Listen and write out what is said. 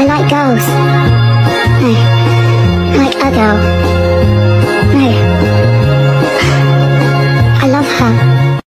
I like girls. No, I like a girl.